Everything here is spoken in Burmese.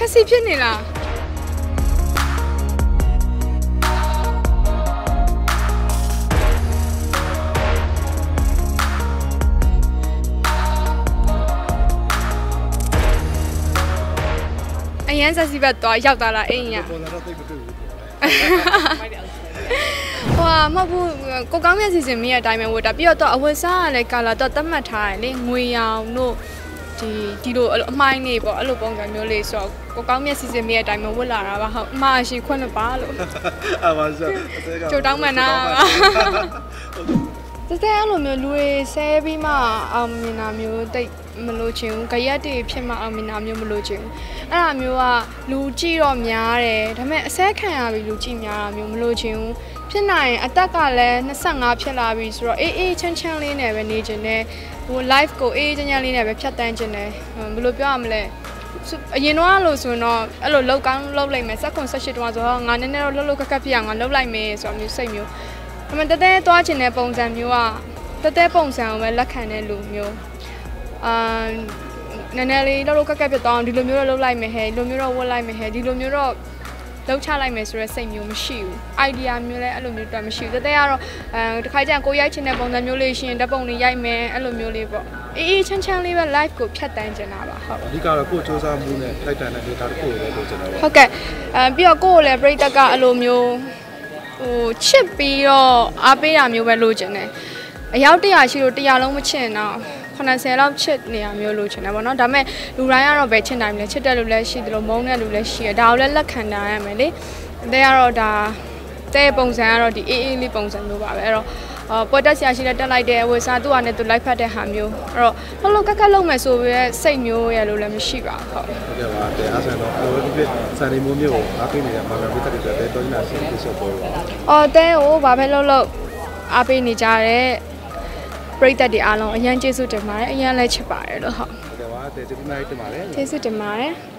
ဆက်စီဖြစ်နေလားအရန်ဆက်စီဘက်သွားရောက်သွားလားအိမ်ရပေါ်လာတော့သိပ်မတွေ့ဘူးဟိုဟာမဟုတ်ဘူးကိုကောင်းမြတ်စီစဉ်မင်းရဲ့အတိုင်းပဲဝတ်တာပြီးတော့တော့အဝတ်စားကလည်းကာလာတော့သတ်မှတ်ထားတယ်လေငွေရောင်တို့ ဒီဒီလိုအဲ့လိုအမိုင်းနေပေါ့အဲ့လိုပုံစံမျိုးလေးဆိုတော့ကိုကောင်းမြတ်စီစဉ်မင်းရဲ့အတိုင်းပဲဝတ်လာတာပါဟုတ်အမရှိခွန်းနှစ်ပါလို့အာမဆိုကြိုတောင်းမှန်တာတ ကယ်အဲ့လိုမျိုးလူတွေဆဲပြီးမှအောင်မြင်တာမျိုးတိတ်မလို့ချင်ဘူးကြရက်တွေဖြစ်မှအောင်မြင်တာမျိုးမလို့ချင်ဘူးအဲ့ဒါမျိုးကလူကြည့်တော့များတယ်ဒါပေမဲ့အဆဲခံရပြီးလူကြည့်များတာမျိုးမလို့ချင်ဘူးဖြစ်နိုင်ရင်အသက်ကလည်း25ဖြစ်လာပြီဆိုတော့အေးအေးချမ်းချမ်းလေးနဲ့ပဲနေချင်တယ်ဟို live ကိုအေးချမ်းချမ်းလေးနဲ့ပဲဖြတ်တန်းချင်တယ်ဘယ်လိုပြောရမလဲအရင်တော့လို့ဆိုရင်တော့အဲ့လိုလောက်ကောင်းလောက်လိုက်မယ်စက်ကွန်ဆက်ရှိတော့ဆိုတော့ငါနည်းနည်းတော့လှုပ်လှုပ်ခက်ခက်ဖြစ်အောင်ငါလှုပ်လိုက်မယ်ဆိုတော့မျိုးစိတ်မျိုး အမှန်တကယ်သွားချင်တဲ့ပုံစံမျိုးကတကယ်ပုံစံကိုပဲလက်ခံတဲ့လူမျိုးအာနည်းနည်းလေးလှုပ်လှုပ်ခက်ခက်ဖြစ်သွားအောင်ဒီလိုမျိုးတော့လှုပ်လိုက်မယ်ဟဲ့ဒီလိုမျိုးတော့ဝတ်လိုက်မယ်ဟဲ့ဒီလိုမျိုးတော့လှုပ်ချလိုက်မယ်ဆိုတဲ့စိတ်မျိုးမရှိဘူး။ idea မျိုးလည်းအဲ့လိုမျိုးတော့မရှိဘူး။တကယ်ကတော့အဲတစ်ခါကျရင်ကိုရိုက်ချင်တဲ့ပုံစံမျိုးလေးရှင်ဓာတ်ပုံလေးရိုက်မယ်အဲ့လိုမျိုးလေးပေါ့။အေးအေးချမ်းချမ်းလေးပဲ live ကိုဖြတ်တန်းချင်တာပါဟုတ်။အဓိကတော့ကိုယ်စူးစမ်းမှုနဲ့ထိုက်တန်တဲ့ data တစ်ခုကိုလည်းလိုချင်တယ်ပေါ့ဟုတ်ကဲ့အဲပြီးတော့ကိုယ့်ကိုလည်းပြိတ္တကအလိုမျိုး ဟိုချစ်ပြီးတော့အားပေးတာမျိုးပဲလိုချင်တယ်အယောက်100ရှိလို့100လုံးမချင်တော့80လောက်ချစ်နေရမျိုးလိုချင်တယ်ဗောနော်ဒါပေမဲ့လူတိုင်းကတော့ပဲချစ်နိုင်မလဲချစ်တဲ့လူလည်းရှိတယ်လို့မုန်းတဲ့လူလည်းရှိတယ်ဒါကိုလည်းလက်ခံနိုင်ရမယ်လေတဲ့ကတော့ဒါ တဲ့ပုံစံကတော့ဒီအေးအေးလေးပုံစံမျိုးပါပဲအဲ့တော့အော်ပေါ်တက်ဆရာရှိတဲ့တက်လိုက်တဲ့ဝေစာသူ့ဟာနဲ့သူလိုက်ဖတ်တဲ့ဟာမျိုးအဲ့တော့လှလုံးကက်ကက်လုံးမယ်ဆိုပြီးရဲ့စိတ်မျိုးရဲ့လို့လည်းမရှိပါဘူးဟုတ်ဟုတ်ကဲ့ပါတဲ့အားဆန်တော့အော်ဒီပြစံနေမျိုးမျိုးကိုအားပေးနေတဲ့မာဂရီတက်တဲ့တဲ့တော်ညာရှင်ပြဆော့ပေါ်ပါ။အော်တဲကိုဘာပဲလုပ်လို့အားပေးနေကြတဲ့ပရိသတ်တွေအားလုံးအရန်ကျေးဇူးတင်ပါတယ်အရန်လည်းချစ်ပါတယ်လို့ဟုတ်ဟုတ်ကဲ့ပါတဲ့ကျေးဇူးများတင်ပါတယ်ကျေးဇူးတင်ပါတယ်။